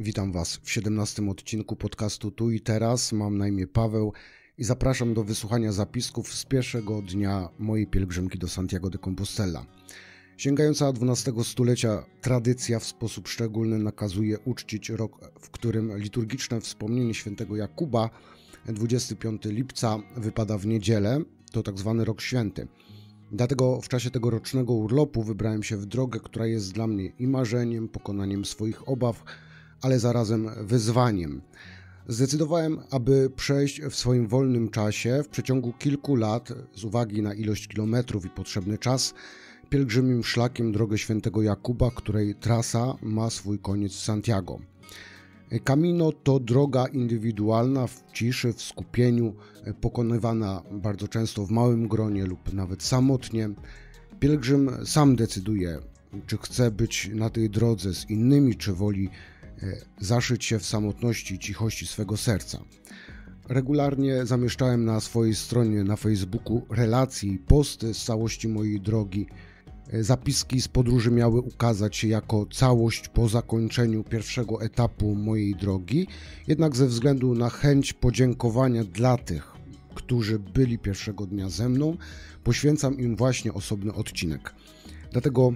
Witam Was w 17 odcinku podcastu Tu i Teraz. Mam na imię Paweł i zapraszam do wysłuchania zapisków z pierwszego dnia mojej pielgrzymki do Santiago de Compostela. Sięgająca XII stulecia tradycja w sposób szczególny nakazuje uczcić rok, w którym liturgiczne wspomnienie świętego Jakuba 25 lipca wypada w niedzielę, to tak zwany rok święty. Dlatego w czasie tego rocznego urlopu wybrałem się w drogę, która jest dla mnie i marzeniem, pokonaniem swoich obaw, ale zarazem wyzwaniem. Zdecydowałem, aby przejść w swoim wolnym czasie w przeciągu kilku lat, z uwagi na ilość kilometrów i potrzebny czas, pielgrzymim szlakiem drogę świętego Jakuba, której trasa ma swój koniec w Santiago. Camino to droga indywidualna w ciszy, w skupieniu, pokonywana bardzo często w małym gronie lub nawet samotnie. Pielgrzym sam decyduje, czy chce być na tej drodze z innymi, czy woli zaszyć się w samotności i cichości swego serca. Regularnie zamieszczałem na swojej stronie na Facebooku relacje i posty z całości mojej drogi Zapiski z podróży miały ukazać się jako całość po zakończeniu pierwszego etapu mojej drogi, jednak ze względu na chęć podziękowania dla tych, którzy byli pierwszego dnia ze mną, poświęcam im właśnie osobny odcinek. Dlatego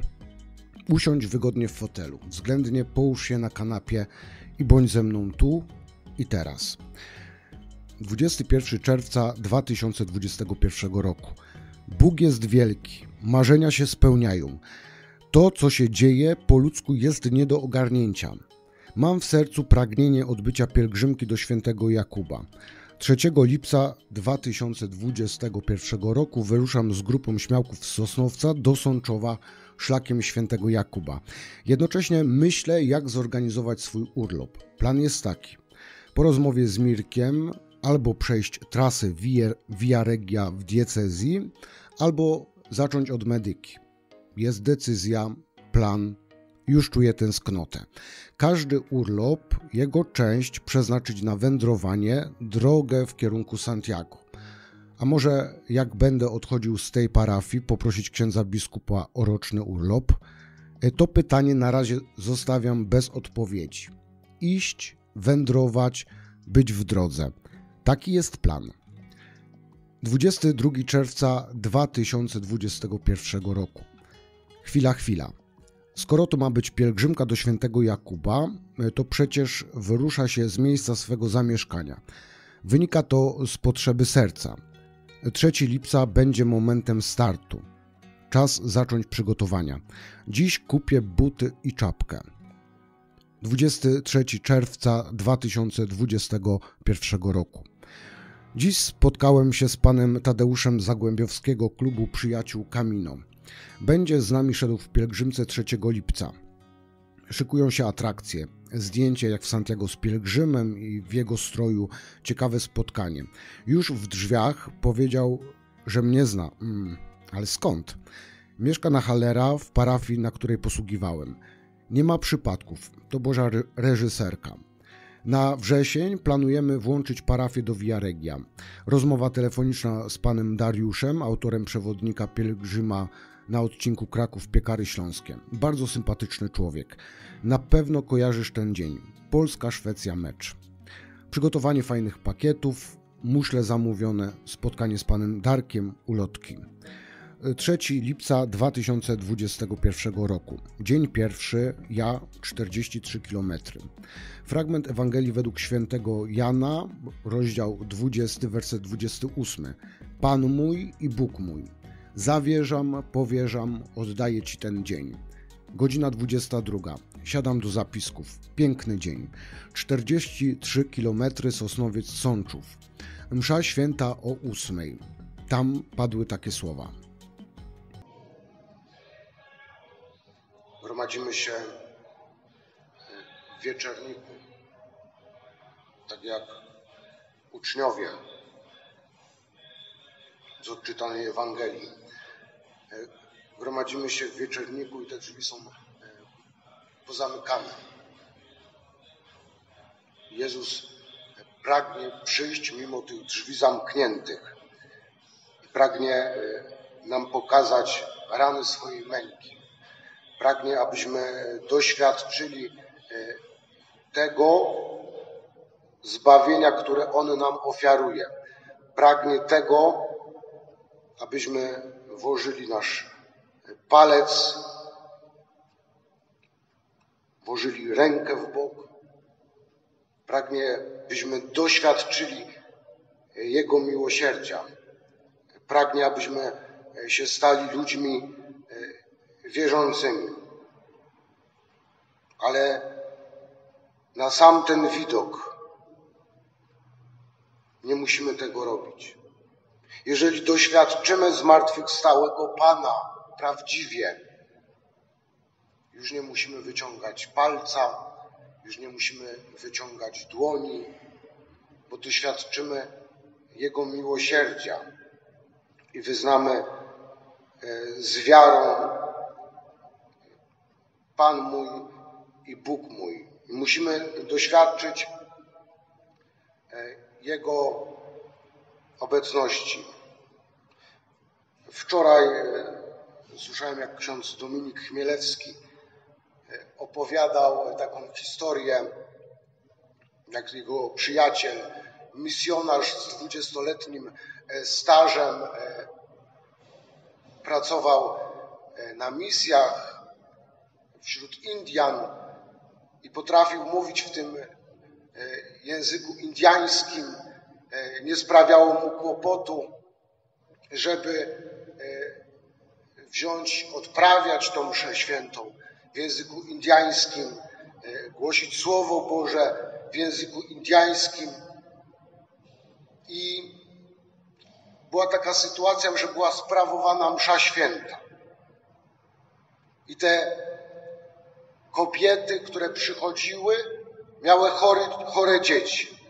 usiądź wygodnie w fotelu, względnie połóż się na kanapie i bądź ze mną tu i teraz. 21 czerwca 2021 roku. Bóg jest wielki, marzenia się spełniają. To, co się dzieje po ludzku, jest nie do ogarnięcia. Mam w sercu pragnienie odbycia pielgrzymki do świętego Jakuba. 3 lipca 2021 roku wyruszam z grupą śmiałków z Sosnowca do Sączowa szlakiem świętego Jakuba. Jednocześnie myślę, jak zorganizować swój urlop. Plan jest taki. Po rozmowie z Mirkiem albo przejść trasę Via, Via Regia w diecezji, albo zacząć od medyki. Jest decyzja, plan, już czuję tęsknotę. Każdy urlop, jego część przeznaczyć na wędrowanie, drogę w kierunku Santiago. A może jak będę odchodził z tej parafii, poprosić księdza biskupa o roczny urlop? E, to pytanie na razie zostawiam bez odpowiedzi. Iść, wędrować, być w drodze. Taki jest plan. 22 czerwca 2021 roku. Chwila, chwila. Skoro to ma być pielgrzymka do świętego Jakuba, to przecież wyrusza się z miejsca swego zamieszkania. Wynika to z potrzeby serca. 3 lipca będzie momentem startu. Czas zacząć przygotowania. Dziś kupię buty i czapkę. 23 czerwca 2021 roku. Dziś spotkałem się z panem Tadeuszem Zagłębiowskiego klubu Przyjaciół Camino. Będzie z nami szedł w pielgrzymce 3 lipca. Szykują się atrakcje, zdjęcie jak w Santiago z pielgrzymem i w jego stroju, ciekawe spotkanie. Już w drzwiach powiedział, że mnie zna. Mm, ale skąd? Mieszka na Halera w parafii, na której posługiwałem. Nie ma przypadków, to Boża reżyserka. Na wrzesień planujemy włączyć parafię do Via Regia. Rozmowa telefoniczna z panem Dariuszem, autorem przewodnika pielgrzyma na odcinku Kraków Piekary Śląskie. Bardzo sympatyczny człowiek. Na pewno kojarzysz ten dzień. Polska-Szwecja mecz. Przygotowanie fajnych pakietów, muszle zamówione, spotkanie z panem Darkiem, ulotki. 3 lipca 2021 roku. Dzień pierwszy, ja 43 km. Fragment Ewangelii według świętego Jana, rozdział 20, werset 28. Pan mój i Bóg mój. Zawierzam, powierzam, oddaję Ci ten dzień. Godzina 22. Siadam do zapisków. Piękny dzień. 43 km Sosnowiec Sączów. Msza święta o 8. Tam padły takie słowa. gromadzimy się w wieczorniku, tak jak uczniowie z odczytanej Ewangelii. Gromadzimy się w wieczorniku i te drzwi są e, pozamykane. Jezus pragnie przyjść mimo tych drzwi zamkniętych i pragnie e, nam pokazać rany swojej męki pragnie, abyśmy doświadczyli e, tego zbawienia, które On nam ofiaruje. Pragnie tego, abyśmy włożyli nasz palec, włożyli rękę w bok. Pragnie, byśmy doświadczyli Jego miłosierdzia. Pragnie, abyśmy się stali ludźmi e, wierzącymi. Ale na sam ten widok nie musimy tego robić. Jeżeli doświadczymy zmartwychwstałego Pana prawdziwie, już nie musimy wyciągać palca, już nie musimy wyciągać dłoni, bo doświadczymy Jego miłosierdzia i wyznamy e, z wiarą Pan mój i Bóg mój. Musimy doświadczyć e, Jego obecności. Wczoraj e, słyszałem, jak ksiądz Dominik Chmielewski opowiadał taką historię, jak jego przyjaciel, misjonarz z dwudziestoletnim stażem e, pracował e, na misjach wśród Indian i potrafił mówić w tym e, języku indiańskim. Nie sprawiało mu kłopotu, żeby wziąć, odprawiać tą mszę świętą w języku indiańskim, głosić Słowo Boże w języku indiańskim. I była taka sytuacja, że była sprawowana msza święta. I te kobiety, które przychodziły, miały chore, chore dzieci.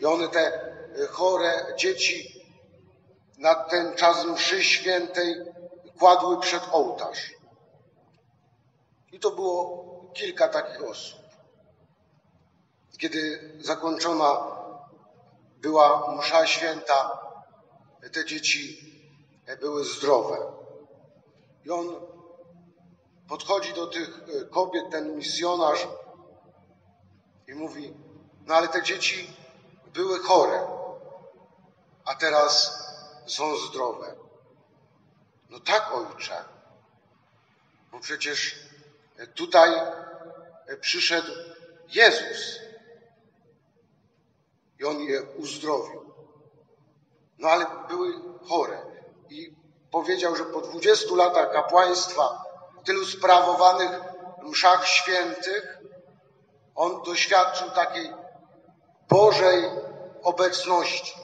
I one te e, chore dzieci na ten czas mszy świętej kładły przed ołtarz. I to było kilka takich osób. Kiedy zakończona była msza święta, te dzieci były zdrowe. I on podchodzi do tych e, kobiet, ten misjonarz i mówi, no ale te dzieci były chore, a teraz są zdrowe. No tak, ojcze, bo przecież tutaj przyszedł Jezus i on je uzdrowił. No ale były chore. I powiedział, że po 20 latach kapłaństwa, tylu sprawowanych mszach świętych, on doświadczył takiej Bożej obecności,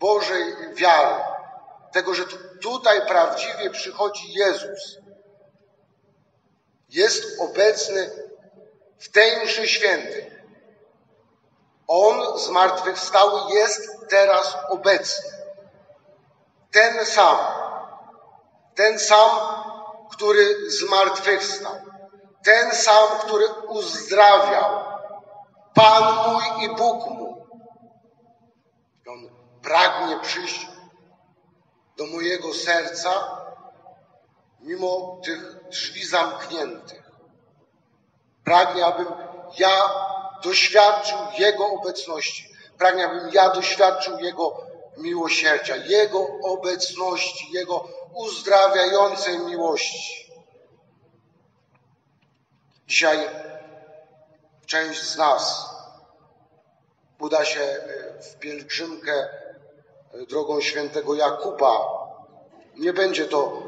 Bożej wiary, tego, że tutaj prawdziwie przychodzi Jezus. Jest obecny w tej mszy świętej. On zmartwychwstały jest teraz obecny. Ten sam, ten sam, który zmartwychwstał, ten sam, który uzdrawiał, Pan mój i Bóg mój. On pragnie przyjść do mojego serca, mimo tych drzwi zamkniętych. Pragnie, abym ja doświadczył Jego obecności. Pragnie, abym ja doświadczył Jego miłosierdzia, Jego obecności, Jego uzdrawiającej miłości. Dzisiaj część z nas uda się w pielgrzymkę e, drogą świętego Jakuba. Nie będzie to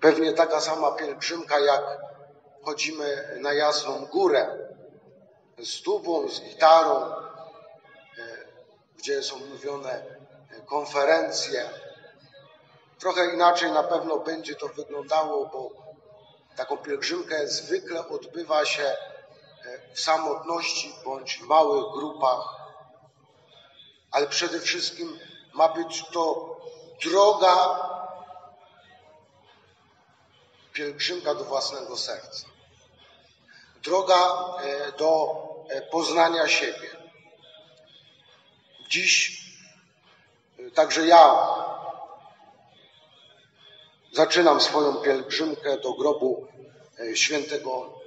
pewnie taka sama pielgrzymka, jak chodzimy na Jasną Górę z tubą, z gitarą, e, gdzie są mówione e, konferencje. Trochę inaczej na pewno będzie to wyglądało, bo taką pielgrzymkę zwykle odbywa się w samotności bądź w małych grupach, ale przede wszystkim ma być to droga pielgrzymka do własnego serca. Droga do poznania siebie. Dziś także ja zaczynam swoją pielgrzymkę do grobu e, świętego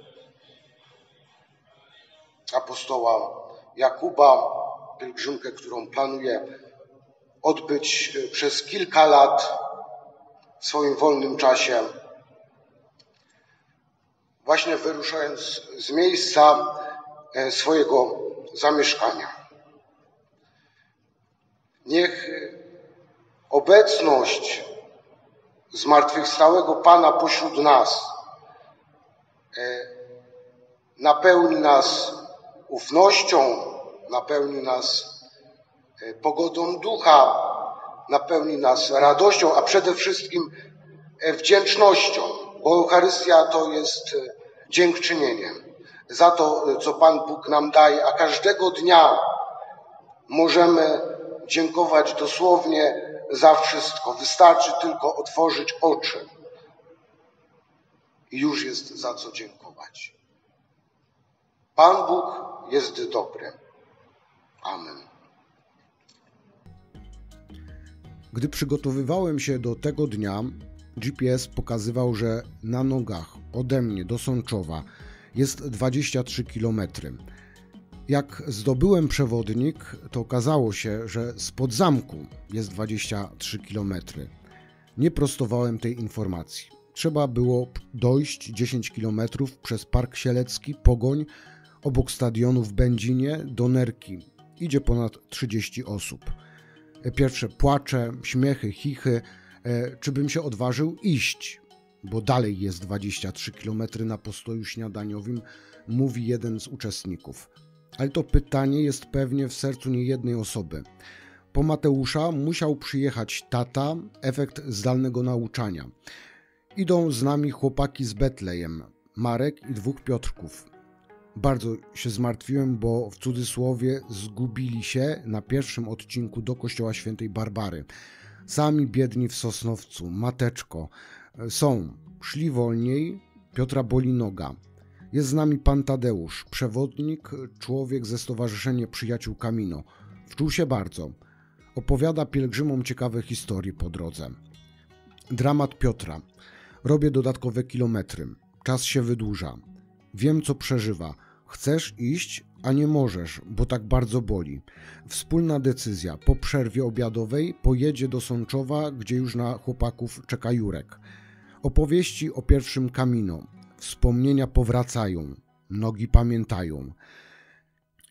apostoła Jakuba, pielgrzymkę, którą planuję odbyć przez kilka lat w swoim wolnym czasie. Właśnie wyruszając z miejsca e, swojego zamieszkania. Niech obecność zmartwychwstałego Pana pośród nas e, napełni nas ufnością, napełni nas e, pogodą ducha, napełni nas radością, a przede wszystkim e, wdzięcznością, bo Eucharystia to jest dziękczynienie za to, co Pan Bóg nam daje, a każdego dnia możemy dziękować dosłownie za wszystko. Wystarczy tylko otworzyć oczy i już jest za co dziękować. Pan Bóg jest dobry. Amen. Gdy przygotowywałem się do tego dnia, GPS pokazywał, że na nogach ode mnie do Sączowa jest 23 kilometry. Jak zdobyłem przewodnik, to okazało się, że spod zamku jest 23 km. Nie prostowałem tej informacji. Trzeba było dojść 10 km przez Park Sielecki, Pogoń, obok stadionu w Będzinie do Nerki. Idzie ponad 30 osób. Pierwsze płacze, śmiechy, chichy. E, czy bym się odważył iść? Bo dalej jest 23 km na postoju śniadaniowym, mówi jeden z uczestników ale to pytanie jest pewnie w sercu niejednej osoby. Po Mateusza musiał przyjechać tata, efekt zdalnego nauczania. Idą z nami chłopaki z Betlejem, Marek i dwóch Piotrków. Bardzo się zmartwiłem, bo w cudzysłowie zgubili się na pierwszym odcinku do kościoła świętej Barbary. Sami biedni w Sosnowcu, mateczko. Są, szli wolniej, Piotra boli noga. Jest z nami pan Tadeusz, przewodnik, człowiek ze Stowarzyszenia Przyjaciół Kamino. Wczuł się bardzo. Opowiada pielgrzymom ciekawe historie po drodze. Dramat Piotra. Robię dodatkowe kilometry. Czas się wydłuża. Wiem, co przeżywa. Chcesz iść, a nie możesz, bo tak bardzo boli. Wspólna decyzja. Po przerwie obiadowej pojedzie do Sączowa, gdzie już na chłopaków czeka Jurek. Opowieści o pierwszym Kamino. Wspomnienia powracają, nogi pamiętają.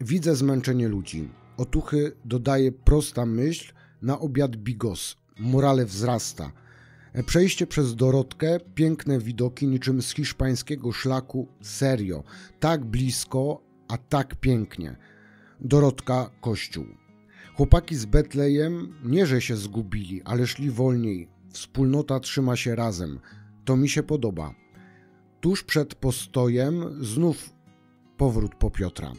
Widzę zmęczenie ludzi. Otuchy dodaje prosta myśl, na obiad bigos. Morale wzrasta. Przejście przez Dorotkę, piękne widoki niczym z hiszpańskiego szlaku, serio, tak blisko, a tak pięknie. Dorotka, kościół. Chłopaki z Betlejem nie, że się zgubili, ale szli wolniej. Wspólnota trzyma się razem. To mi się podoba. Tuż przed postojem znów powrót po Piotra.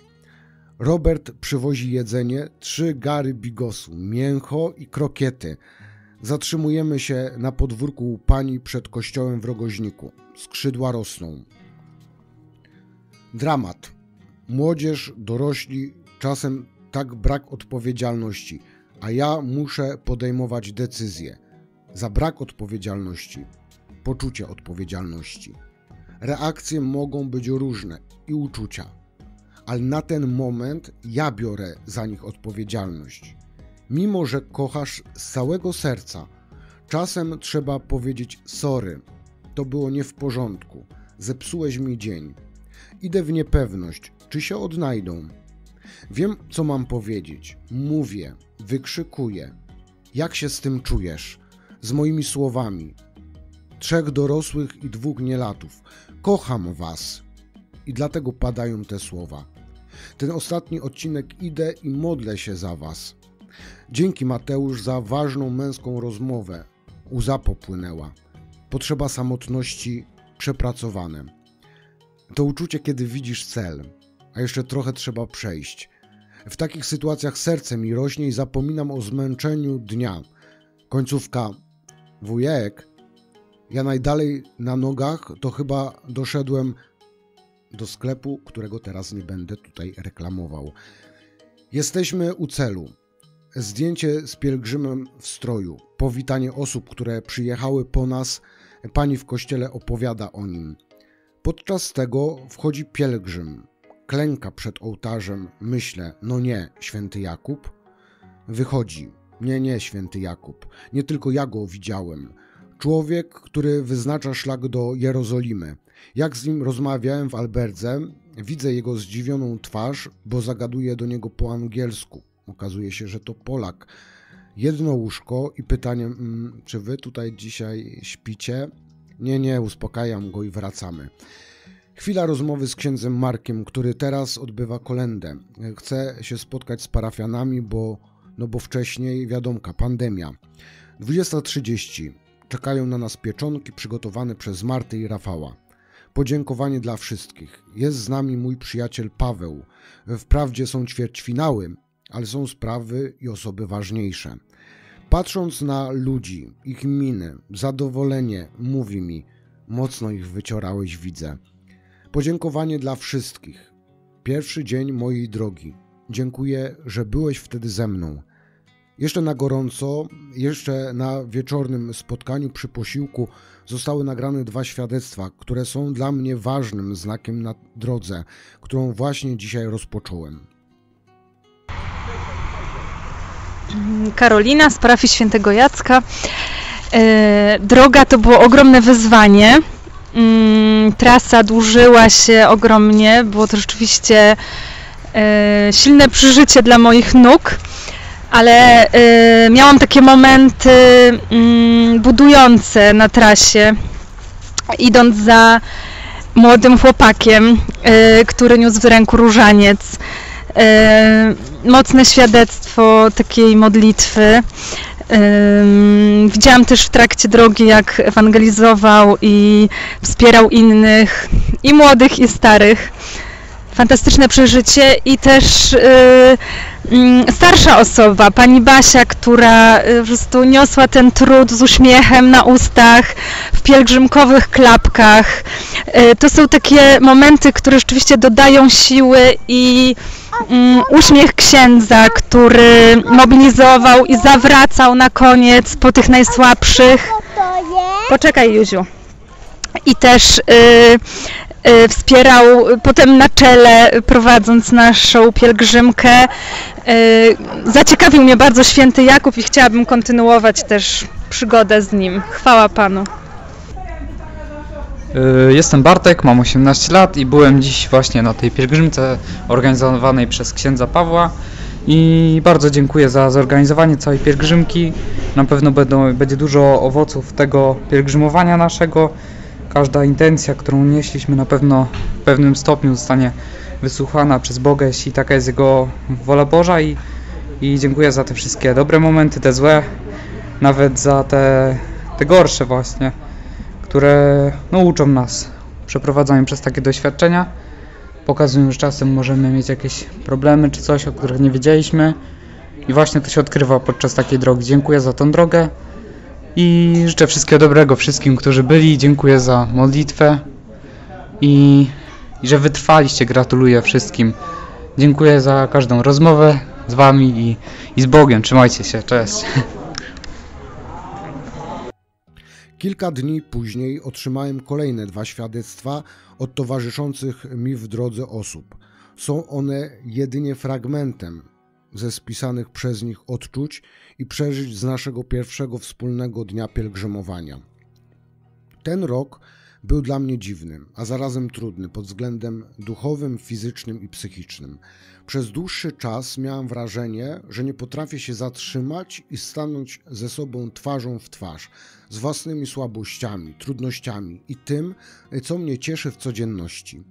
Robert przywozi jedzenie, trzy gary bigosu, mięcho i krokiety. Zatrzymujemy się na podwórku pani przed kościołem w Rogoźniku. Skrzydła rosną. Dramat. Młodzież, dorośli, czasem tak brak odpowiedzialności, a ja muszę podejmować decyzje. Za brak odpowiedzialności, poczucie odpowiedzialności. Reakcje mogą być różne i uczucia, ale na ten moment ja biorę za nich odpowiedzialność. Mimo, że kochasz z całego serca, czasem trzeba powiedzieć sorry, to było nie w porządku, zepsułeś mi dzień. Idę w niepewność, czy się odnajdą. Wiem, co mam powiedzieć. Mówię, wykrzykuję. Jak się z tym czujesz? Z moimi słowami. Trzech dorosłych i dwóch nielatów. Kocham Was. I dlatego padają te słowa. Ten ostatni odcinek idę i modlę się za Was. Dzięki Mateusz za ważną męską rozmowę. Łza popłynęła. Potrzeba samotności przepracowane. To uczucie, kiedy widzisz cel, a jeszcze trochę trzeba przejść. W takich sytuacjach serce mi rośnie i zapominam o zmęczeniu dnia. Końcówka. Wujek, ja najdalej na nogach to chyba doszedłem do sklepu, którego teraz nie będę tutaj reklamował. Jesteśmy u celu. Zdjęcie z pielgrzymem w stroju, powitanie osób, które przyjechały po nas. Pani w kościele opowiada o nim. Podczas tego wchodzi pielgrzym. klęka przed ołtarzem, myślę, no nie, święty Jakub. Wychodzi, nie, nie, święty Jakub, nie tylko ja go widziałem. Człowiek, który wyznacza szlak do Jerozolimy. Jak z nim rozmawiałem w Alberdze, widzę jego zdziwioną twarz, bo zagaduje do niego po angielsku. Okazuje się, że to Polak. Jedno łóżko i pytanie, mm, czy wy tutaj dzisiaj śpicie? Nie, nie, uspokajam go i wracamy. Chwila rozmowy z księdzem Markiem, który teraz odbywa kolendę. Chce się spotkać z parafianami, bo, no bo wcześniej, wiadomka, pandemia. 20.30. Czekają na nas pieczonki przygotowane przez Martę i Rafała. Podziękowanie dla wszystkich. Jest z nami mój przyjaciel Paweł. Wprawdzie są ćwierćfinały, ale są sprawy i osoby ważniejsze. Patrząc na ludzi, ich miny, zadowolenie, mówi mi, mocno ich wyciorałeś, widzę. Podziękowanie dla wszystkich. Pierwszy dzień mojej drogi. Dziękuję, że byłeś wtedy ze mną. Jeszcze na gorąco, jeszcze na wieczornym spotkaniu przy posiłku zostały nagrane dwa świadectwa, które są dla mnie ważnym znakiem na drodze, którą właśnie dzisiaj rozpocząłem. Karolina z parafii świętego Jacka. E, droga to było ogromne wyzwanie. Mm, trasa dłużyła się ogromnie, było to rzeczywiście e, silne przeżycie dla moich nóg, ale e, miałam takie momenty mm, budujące na trasie, idąc za młodym chłopakiem, który niósł w ręku różaniec mocne świadectwo takiej modlitwy. Widziałam też w trakcie drogi, jak ewangelizował i wspierał innych, i młodych, i starych. Fantastyczne przeżycie i też y, mm, starsza osoba, pani Basia, która y, po prostu niosła ten trud z uśmiechem na ustach, w pielgrzymkowych klapkach. Y, to są takie momenty, które rzeczywiście dodają siły i uśmiech księdza, który mobilizował i zawracał na koniec po tych najsłabszych. Poczekaj, Juziu. I też y, y, wspierał potem na czele, prowadząc naszą pielgrzymkę. Y, zaciekawił mnie bardzo święty Jakub i chciałabym kontynuować też przygodę z nim. Chwała Panu. Y, jestem Bartek, mam 18 lat i byłem dziś właśnie na tej pielgrzymce organizowanej przez księdza Pawła i bardzo dziękuję za zorganizowanie całej pielgrzymki. Na pewno będą, będzie dużo owoców tego pielgrzymowania naszego. Każda intencja, którą nieśliśmy na pewno w pewnym stopniu zostanie wysłuchana przez Boga, jeśli taka jest Jego wola Boża i, i dziękuję za te wszystkie dobre momenty, te złe, nawet za te, te gorsze właśnie które no, uczą nas, przeprowadzają przez takie doświadczenia, pokazują, że czasem możemy mieć jakieś problemy czy coś, o których nie wiedzieliśmy i właśnie to się odkrywa podczas takiej drogi. Dziękuję za tą drogę i życzę wszystkiego dobrego wszystkim, którzy byli. Dziękuję za modlitwę i, i że wytrwaliście. Gratuluję wszystkim. Dziękuję za każdą rozmowę z Wami i, i z Bogiem. Trzymajcie się. Cześć. Kilka dni później otrzymałem kolejne dwa świadectwa od towarzyszących mi w drodze osób. Są one jedynie fragmentem ze spisanych przez nich odczuć i przeżyć z naszego pierwszego wspólnego dnia pielgrzymowania. Ten rok był dla mnie dziwny, a zarazem trudny pod względem duchowym, fizycznym i psychicznym. Przez dłuższy czas miałem wrażenie, że nie potrafię się zatrzymać i stanąć ze sobą twarzą w twarz, z własnymi słabościami, trudnościami i tym, co mnie cieszy w codzienności.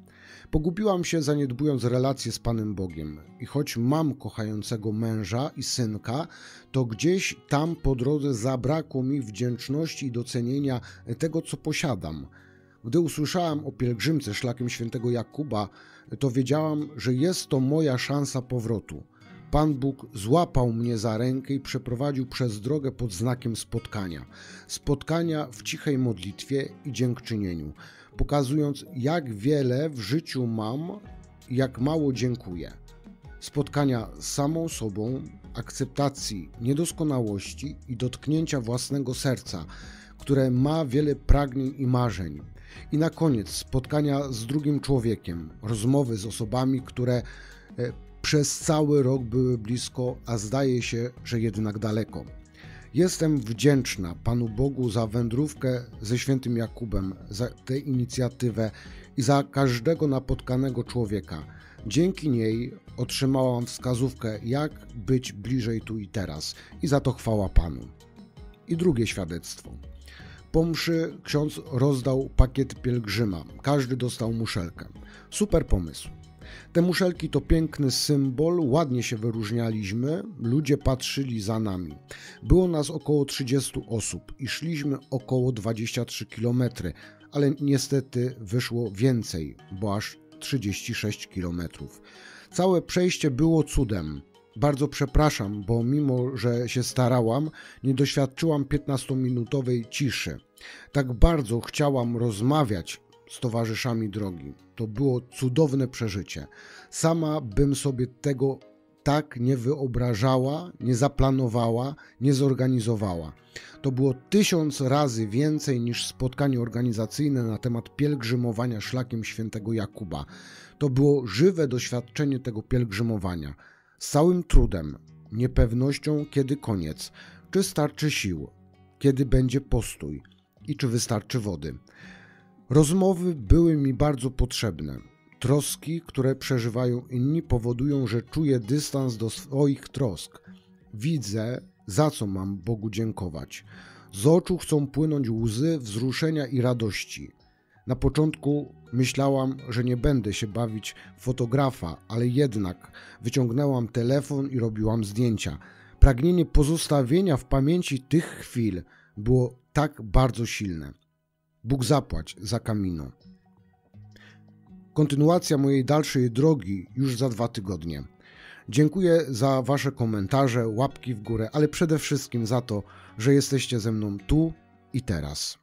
Pogubiłam się zaniedbując relacje z Panem Bogiem i choć mam kochającego męża i synka, to gdzieś tam po drodze zabrakło mi wdzięczności i docenienia tego, co posiadam – gdy usłyszałem o pielgrzymce szlakiem świętego Jakuba, to wiedziałam, że jest to moja szansa powrotu. Pan Bóg złapał mnie za rękę i przeprowadził przez drogę pod znakiem spotkania. Spotkania w cichej modlitwie i dziękczynieniu, pokazując, jak wiele w życiu mam, jak mało dziękuję. Spotkania z samą sobą, akceptacji niedoskonałości i dotknięcia własnego serca, które ma wiele pragnień i marzeń I na koniec spotkania z drugim człowiekiem, rozmowy z osobami, które e, przez cały rok były blisko, a zdaje się, że jednak daleko. Jestem wdzięczna Panu Bogu za wędrówkę ze świętym Jakubem, za tę inicjatywę i za każdego napotkanego człowieka. Dzięki niej otrzymałam wskazówkę, jak być bliżej tu i teraz, i za to chwała Panu. I drugie świadectwo. Po mszy ksiądz rozdał pakiet pielgrzyma. Każdy dostał muszelkę. Super pomysł. Te muszelki to piękny symbol, ładnie się wyróżnialiśmy, ludzie patrzyli za nami. Było nas około 30 osób i szliśmy około 23 km, ale niestety wyszło więcej, bo aż 36 km. Całe przejście było cudem. Bardzo przepraszam, bo mimo, że się starałam, nie doświadczyłam 15-minutowej ciszy. Tak bardzo chciałam rozmawiać z towarzyszami drogi. To było cudowne przeżycie. Sama bym sobie tego tak nie wyobrażała, nie zaplanowała, nie zorganizowała. To było tysiąc razy więcej niż spotkanie organizacyjne na temat pielgrzymowania szlakiem świętego Jakuba. To było żywe doświadczenie tego pielgrzymowania. Z całym trudem, niepewnością, kiedy koniec, czy starczy sił, kiedy będzie postój i czy wystarczy wody. Rozmowy były mi bardzo potrzebne. Troski, które przeżywają inni, powodują, że czuję dystans do swoich trosk. Widzę, za co mam Bogu dziękować. Z oczu chcą płynąć łzy wzruszenia i radości. Na początku myślałam, że nie będę się bawić fotografa, ale jednak wyciągnęłam telefon i robiłam zdjęcia. Pragnienie pozostawienia w pamięci tych chwil było tak bardzo silne. Bóg zapłać za Kamino. Kontynuacja mojej dalszej drogi już za dwa tygodnie. Dziękuję za Wasze komentarze, łapki w górę, ale przede wszystkim za to, że jesteście ze mną tu i teraz.